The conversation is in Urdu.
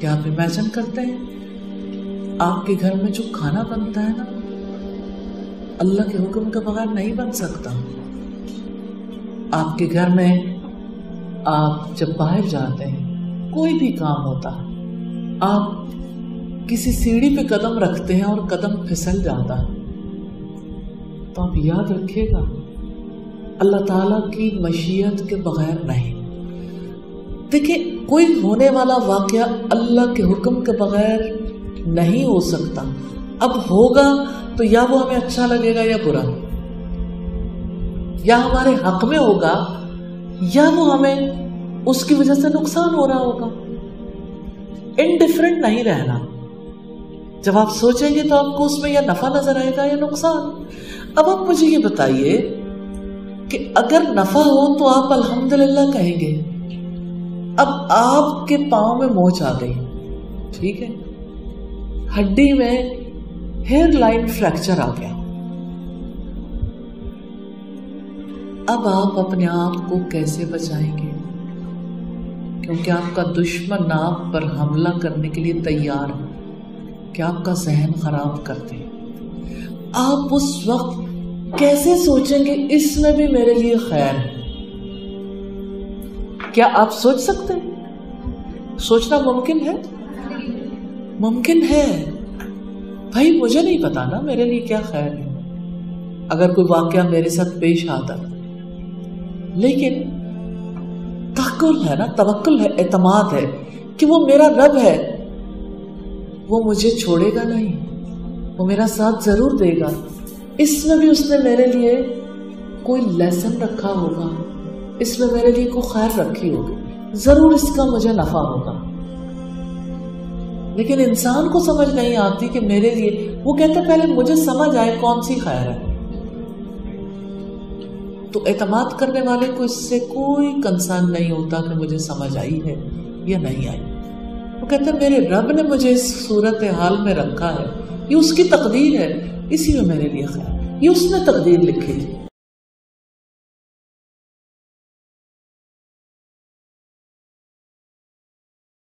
کیا آپ امیجن کرتے ہیں؟ آپ کے گھر میں جو کھانا بنتا ہے نا، اللہ کے حکم کے بغیر نہیں بن سکتا۔ آپ کے گھر میں آپ جب باہر جاتے ہیں، کوئی بھی کام ہوتا ہے آپ کسی سیڑھی پہ قدم رکھتے ہیں اور قدم پھسل جاتا۔ ہے تو آپ یاد رکھیے گا، اللہ تعالیٰ کی مشیت کے بغیر نہیں۔ دیکھیں، کوئی ہونے والا واقعہ اللہ کے حکم کے بغیر نہیں ہو سکتا۔ اب ہوگا تو یا وہ ہمیں اچھا لگے گا یا برا۔ یا ہمارے حق میں ہوگا، یا وہ ہمیں اس کی وجہ سے نقصان ہو رہا ہوگا۔ انڈیفرنٹ نہیں رہنا۔ جب آپ سوچیں گے تو آپ کو اس میں یا نفع نظر آئے گا یا نقصان۔ اب آپ مجھے یہ بتائیے کہ اگر نفع ہو تو آپ الحمدللہ کہیں گے۔ اب آپ کے پاؤں میں موچ آ گئی۔ ٹھیک ہے۔ ہڈی میں ہیئر لائن فریکچر آ گیا۔ اب آپ اپنے آپ کو کیسے بچائیں گے؟ کیونکہ آپ کا دشمن آپ پر حملہ کرنے کے لیے تیار ہے کہ آپ کا ذہن خراب کر دے آپ اس وقت کیسے سوچیں گے؟ اس میں بھی میرے لیے خیر ہے۔ کیا آپ سوچ سکتے ہیں؟ سوچنا ممکن ہے؟ ممکن ہے۔ بھائی، مجھے نہیں پتا نا، میرے لیے کیا خیر ہے۔ اگر کوئی واقعہ میرے ساتھ پیش آتا۔ لیکن تحقل ہے نا، توکل ہے، اعتماد ہے کہ وہ میرا رب ہے۔ وہ مجھے چھوڑے گا نہیں، وہ میرا ساتھ ضرور دے گا۔ اس میں بھی اس نے میرے لیے کوئی لیسن رکھا ہوگا۔ اس میں میرے لیے کوئی خیر رکھی ہوگی۔ ضرور اس کا مجھے نفع ہوگا۔ لیکن انسان کو سمجھ نہیں آتی کہ میرے لیے، وہ کہتے پہلے مجھے سمجھ آئے کون سی خیر ہے۔ تو اعتماد کرنے والے کو اس سے کوئی کنسرن نہیں ہوتا کہ مجھے سمجھ آئی ہے یا نہیں آئی۔ وہ کہتے میرے رب نے مجھے اس صورت حال میں رکھا ہے۔ یہ اس کی تقدیر ہے، اسی میں میرے لیے خیر یہ اس نے تقدیر لکھی۔ تھی